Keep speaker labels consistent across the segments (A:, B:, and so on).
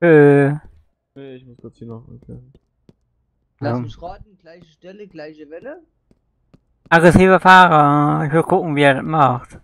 A: Äh,
B: Nee, ich muss kurz hier noch. Okay.
C: Lass
A: Ja.
C: mich raten, gleiche Stelle, gleiche Welle.
A: aggressiver Fahrer. Ich will gucken, wie er das macht.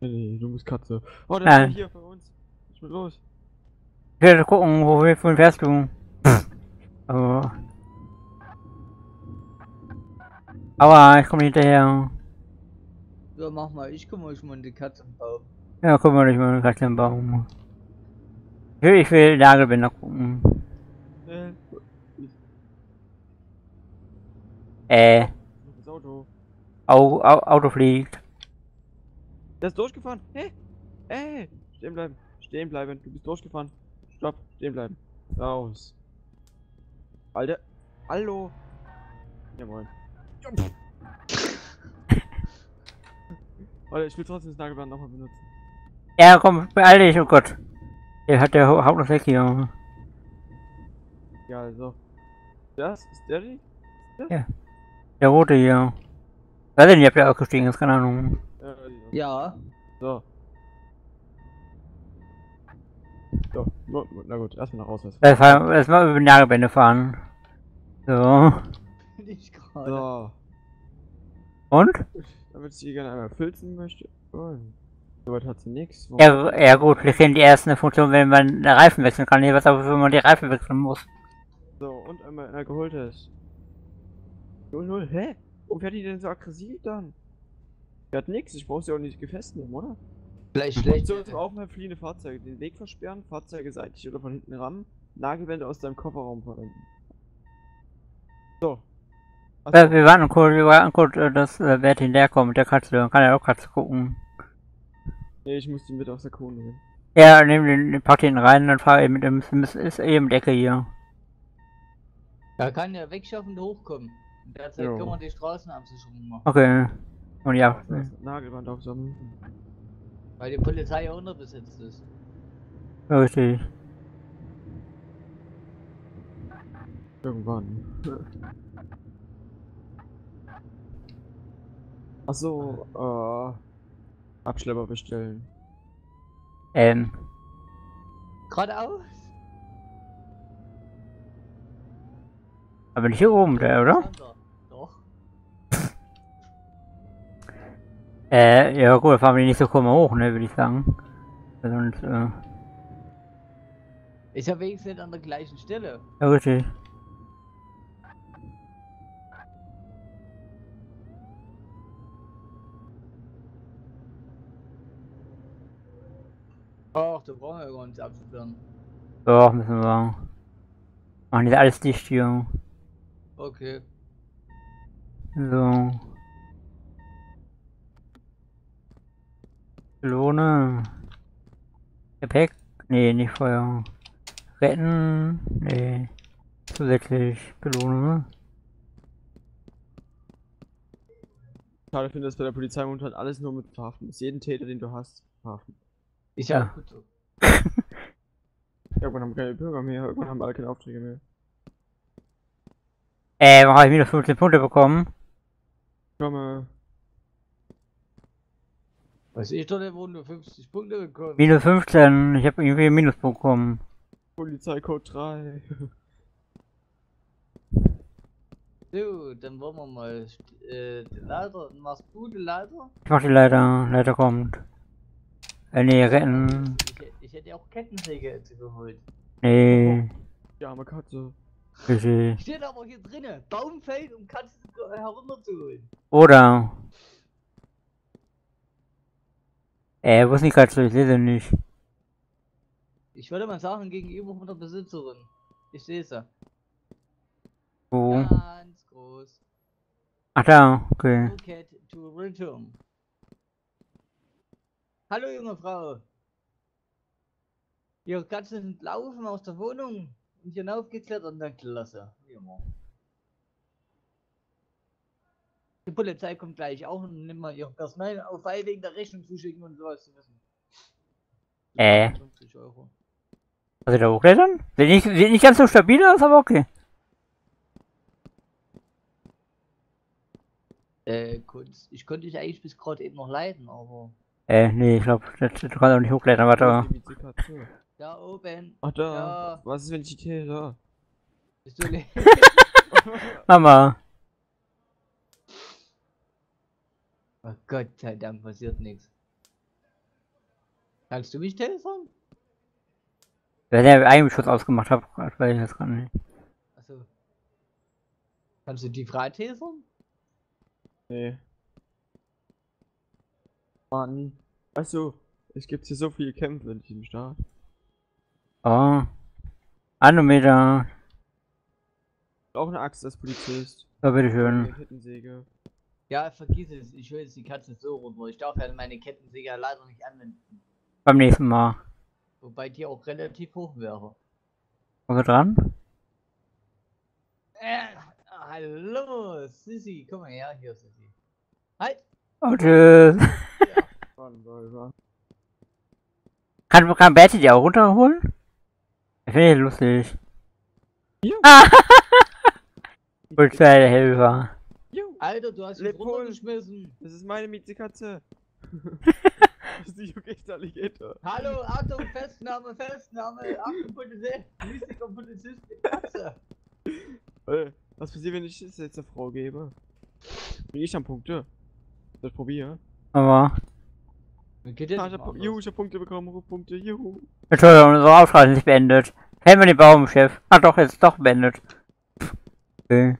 B: Nee, nee, du bist Katze. Oh, der
A: Nein.
B: ist hier bei uns. Ich bin los.
A: Ich will gucken, wo, wohin fährst du? Oh. Aber ich komme nicht hinterher.
C: Ja, mach mal, ich kümmere mich mal um die Katze im Baum.
A: Ja, kümmere dich mal gleich den Baum. Ich will, ich will Nagelbänder gucken.
B: Äh,
A: Äh,
B: das Auto.
A: Au, Au, Auto fliegt.
B: Der ist durchgefahren. Hä? Ey, stehen bleiben. Stehen bleiben. Du bist durchgefahren. Stopp. Stehen bleiben. Raus. Alter. Hallo. Ja, moin. Ja. Alter, ich will trotzdem das Nagelband nochmal benutzen.
A: Ja, komm, beeil dich, oh Gott. Der hat der Haut noch weg hier.
B: Ja, also. Das? Ist der die?
A: Der rote hier. Weiß ich nicht, ob der ausgestiegen ist, keine Ahnung.
B: Ja.
C: Ja,
B: So. So, na gut, erstmal nach Ausweis.
A: Lass mal, lass mal über die Nagelbände fahren. So.
C: bin ich gerade.
B: So,
A: Und?
B: damit sie gerne einmal filzen möchte. Oh, Soweit hat sie nichts.
A: Ja, ja gut, wir kennen die erste Funktion, wenn man Reifen wechseln kann. Hier was aber, wenn man die Reifen wechseln muss.
B: So, und einmal Alkoholtest. 0-0, hä? Warum fährt die denn so aggressiv dann? Die hat nix, ich brauch sie auch nicht gefesselt nehmen, oder?
C: Vielleicht
B: Ich
C: schlecht.
B: soll auch mal fliehende Fahrzeuge den Weg versperren, Fahrzeuge seitlich oder von hinten rammen, Nagelbänder aus deinem Kofferraum verwenden. So. Ach
A: Wir,
B: so.
A: wir warten kurz, wir warten kurz, äh, dass äh, Bert hinterherkommt mit der Katze. Kann ja auch Katze gucken.
B: Nee, ich muss die mit aus der Kuh nehmen.
A: Ja, nimm den, pack den rein, dann fahr eben mit dem, ist, ist eben Decke hier.
C: Er kann ja wegschaffen und hochkommen. In der Zeit
B: Jo.
C: können wir die Straßenabsicherung machen.
A: Okay. Und ja.
B: Das Nagelband aufsammeln.
C: Weil die Polizei auch unterbesetzt ist.
A: ja, Richtig.
B: Irgendwann. Achso, äh. Abschlepper bestellen.
A: Ähm.
C: Geradeaus?
A: Aber nicht hier oben, der, oder?
C: Doch.
A: Äh, ja gut, dann fahren wir die nächste Kurve hoch, ne, würde ich sagen. Sonst, äh,
C: Ist ja wenigstens nicht an der gleichen Stelle.
A: ja richtig.
C: Ach, da brauchen wir gar nicht absperren.
A: Doch, müssen wir. Machen jetzt alles dicht hier.
C: Okay.
A: So. Lohne. Gepäck? Nee, nicht Feuer. Retten? Nee. Zusätzlich Belohnung.
B: Schade finde, dass bei der Polizei momentan alles nur mit verhaften ist. Jeden Täter, den du hast, verhaften.
C: Ist
A: Ja.
C: ja, gut so.
B: Irgendwann haben wir keine Bürger mehr, irgendwann haben wir alle keine Aufträge mehr.
A: Äh, warum habe ich minus 15 Punkte bekommen?
B: Komme.
C: Weiß ich doch, der wurden nur 50 Punkte bekommen.
A: Minus 15, ich habe irgendwie einen Minuspunkt bekommen.
B: Polizeicode 3.
C: So, dann wollen wir mal. Äh, die Leiter, machst du die Leiter?
A: Ich mach die Leiter, Leiter kommt. Äh, nee, retten.
C: Ich, ich hätte ja auch Kettensäge jetzt geholt.
A: Nee,
B: Die arme Katze.
A: richtig.
C: Steht aber hier drinnen. Baum fällt, um Katzen herunterzuholen.
A: Oder. Äh, wo ist die Katze? Ich sehe sie nicht.
C: Ich würde mal sagen, gegenüber von der Besitzerin. Ich sehe sie.
A: Wo?
C: Ganz groß.
A: Ach da, okay.
C: Cat to return. Hallo junge Frau. Ihre Katzen sind laufen aus der Wohnung und hinaufgeklettert in der Klasse. Wie immer. Die Polizei kommt gleich auch und nimmt mal ihr Personal auf, weil wegen der Rechnung zuschicken und sowas zu wissen.
A: Äh.
C: 50 Euro.
A: Also da hochklettern? Sieht nicht, sieht nicht ganz so stabil aus, aber okay.
C: Äh, Kunst. Ich konnte dich eigentlich bis gerade eben noch leiden, aber.
A: Äh, nee, ich glaube, du kannst auch nicht hochklettern, warte mal.
C: Da oben.
B: Ach da.
C: Ja.
B: Was ist, wenn ich die Tee da?
C: Bist du le-
A: Mama.
C: Oh Gott sei Dank passiert nichts. Kannst du mich telefon?
A: Wer der Eigenschutz ausgemacht hat, weiß ich jetzt gar nicht.
C: Also. Kannst du die frei telefon?
B: Nee. Mann. Weißt du, es gibt hier so viele Kämpfe in diesem Staat.
A: Oh. Anometer.
B: Auch eine Axt als Polizist.
A: So,
B: Eine
A: bitteschön.
B: Kettensäge.
C: Ja, vergiss es. Ich will jetzt die Katze so runter. Ich darf ja meine Kettensäge leider nicht anwenden.
A: Beim nächsten Mal.
C: Wobei die auch relativ hoch wäre.
A: Sind wir dran?
C: Äh, hallo, Sissy. Komm mal her, hier, Sissy. Halt!
A: Oh, tschüss. Kann, kann Betty die auch runterholen? Ich finde das lustig.
B: Ja.
A: Ah! Polizeihelfer.
B: Jo,
C: Alter, du hast mich runtergeschmissen.
B: das ist meine Mietzekatze. das ist die Jugend Alligator.
C: Hallo, Achtung, Festnahme, Festnahme. Achtung, Polizist. Mystiker Polizist, die Katze.
B: Äh, was passiert, wenn ich es jetzt der Frau gebe? Krieg ich dann Punkte? Soll ich probieren?
A: Aber,
C: geht das
B: Ah, ich hab, juhu, ich hab Punkte bekommen, Punkte, juhu.
A: Entschuldigung, unsere Aufschrei ist nicht beendet. Helfen wir den Baum, Chef. Ah, doch, jetzt ist doch beendet. Okay.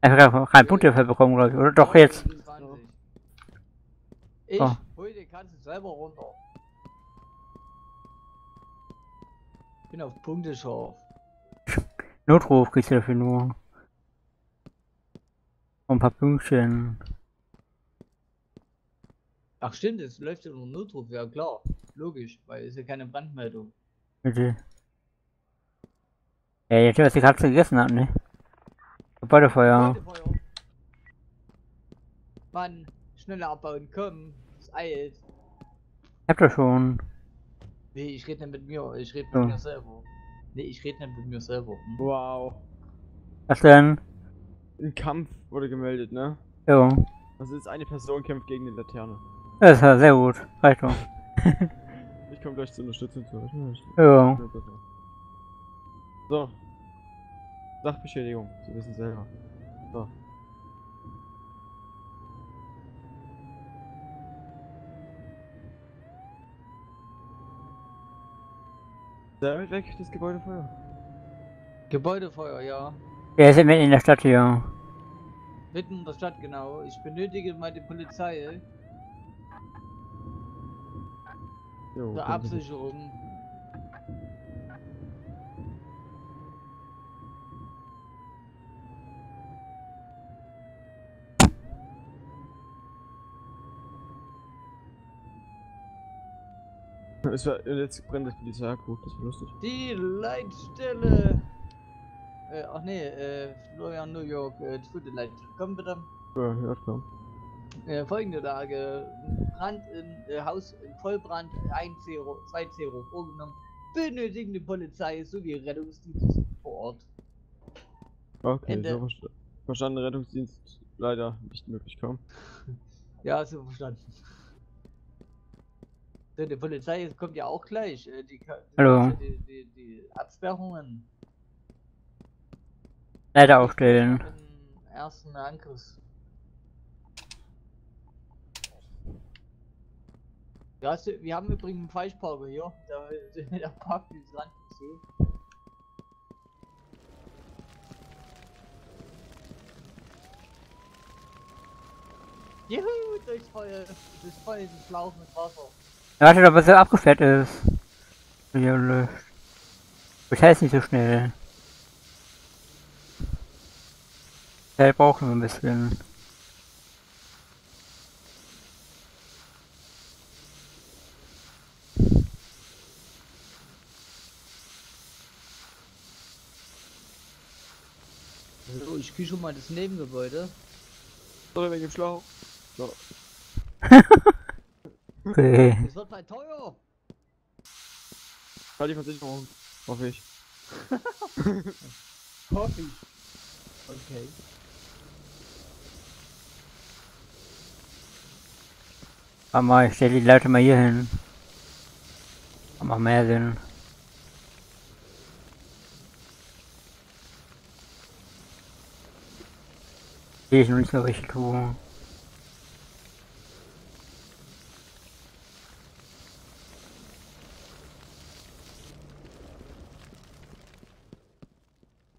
A: Einfach keinen Punkt dafür bekommen, glaube ich, oder? Doch, jetzt.
C: 29. Ich
A: Oh.
C: hol die Katze selber runter. Bin auf Punkte scharf.
A: Notruf kriegst du dafür nur. Und ein paar Pünktchen.
C: Ach stimmt, es läuft ja nur Notruf, ja klar. Logisch, weil es ja keine Brandmeldung.
A: Bitte. Ja, jetzt was die Katze gegessen hat, ne? Gebäudefeuer.
C: Gebäudefeuer. Mann, schneller abbauen, komm. Es eilt.
A: Ich hab das schon.
C: Nee, ich rede nicht mit mir, ich rede mit
A: Ja.
C: mir selber. Nee, ich rede nicht mit mir selber. Hm?
B: Wow.
A: Was denn?
B: Ein Kampf wurde gemeldet, ne?
A: Jo.
B: Also ist eine Person kämpft gegen die Laterne.
A: Das war sehr gut. Reicht doch.
B: Ich komme gleich zur Unterstützung zu.
A: Jo.
B: So. Sachbeschädigung, Sie wissen selber. So. Sehr weit weg, das Gebäudefeuer.
C: Gebäudefeuer, ja.
A: Der ist mitten in der Stadt hier.
C: Mitten in der Stadt, genau. Ich benötige mal die Polizei
B: Jo,
C: zur Absicherung.
B: Es war, jetzt brennt das Polizeiakku, das war lustig.
C: Die Leitstelle. Äh, ach nee, äh, Florian New York, äh, zweite Leitstelle. Komm bitte.
B: Ja, ja, komm.
C: Äh, folgende Lage. Brand in äh, Haus in Vollbrand, 1C, 2C vorgenommen. Benötigen die Polizei sowie Rettungsdienst vor Ort.
B: Okay,
C: Ende.
B: so versta verstanden. Rettungsdienst leider nicht möglich kaum.
C: Ja, so verstanden. So, die Polizei kommt ja auch gleich. Äh, die, die,
A: Hallo.
C: Die, die, die Absperrungen.
A: Leider aufstellen.
C: Im ersten Angriffs. Ja, du- wir haben übrigens einen Falschparker hier. Da, der parkt dieses Land zu. Juhu, durchs Feuer, durchs Feuer ist ein Schlauch mit Wasser.
A: Warte doch, bis er abgesperrt ist. Ja, löscht. Das heißt nicht so schnell. Zeit brauchen wir ein bisschen.
C: So, küche mal das Nebengebäude.
B: Sorry wegen dem Schlauch.
A: Okay.
C: Das wird bald teuer.
B: Halt die Versicherung. Hoffe ich.
C: Hoffe ich. Okay.
A: Warte mal, ich stelle die Leute mal hier hin. Macht mehr Sinn. Sehe ich noch nicht mehr, welche tue.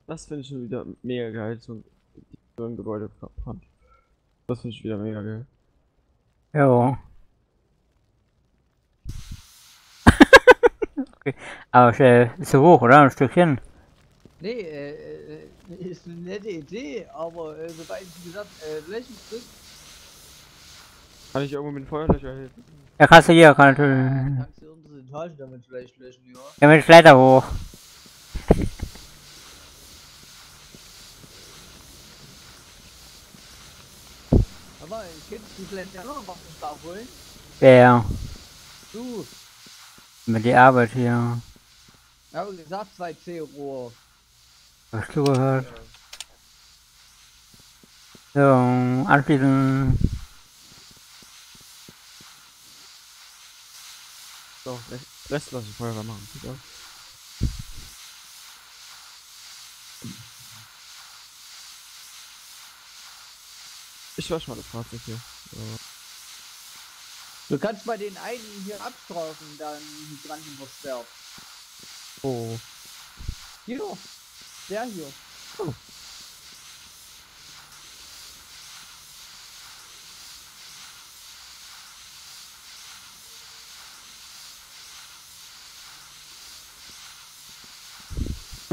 B: Das finde ich schon wieder mega geil, so, so ein Gebäude fand. Das finde ich wieder mega geil.
A: Jo. okay. Aber ist so hoch, oder? Ein Stückchen.
C: Nee, äh, äh, ist eine nette Idee, aber äh, soweit wie gesagt, äh, Flächenstück.
B: Kann ich irgendwo mit dem Feuerlöcher helfen?
A: Ja, kannst du hier, kannst du.
C: kannst du unsere Etage damit vielleicht löschen, ja?
A: Ja, mit Leiter hoch.
C: Aber ich könnte die vielleicht ja noch was da holen.
A: Wer?
C: Du,
A: Mit die Arbeit hier.
C: ich habe gesagt 2C Rohr.
A: Hast du gehört? So, anschließend.
B: So, Rest, lass ich Feuerwehr machen. Sieht aus. Ich wasche mal das Fahrzeug hier. So.
C: Du kannst bei den einen hier abstrafen, dann Hydranten verstärkt.
B: Oh.
C: Hier, der hier.
B: Oh.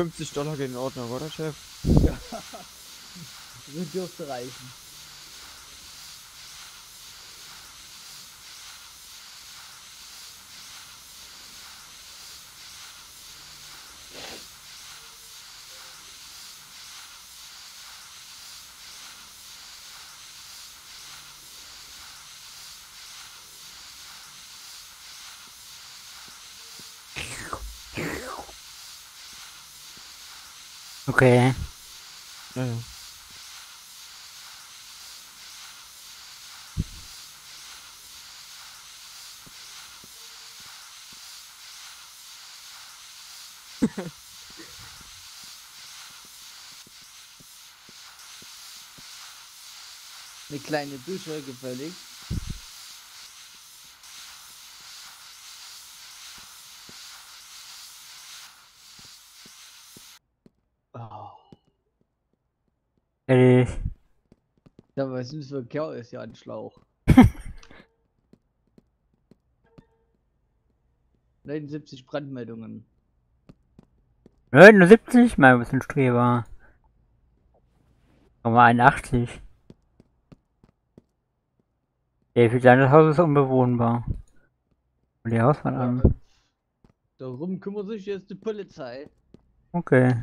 B: 50 Dollar gehen in Ordnung, oder Chef?
C: Ja. So dürfte reichen.
A: Okay.
B: Ja, ja.
C: Eine kleine Dusche gefällig. Oh.
A: Fertig.
C: Ja, was ist für ein Kerl ist ja ein Schlauch. 79 Brandmeldungen.
A: 79? Mal ein bisschen Streber. Nummer 81. David, dein Haus ist unbewohnbar. Und die Hauswand an.
C: Darum kümmert sich jetzt die Polizei.
A: Okay.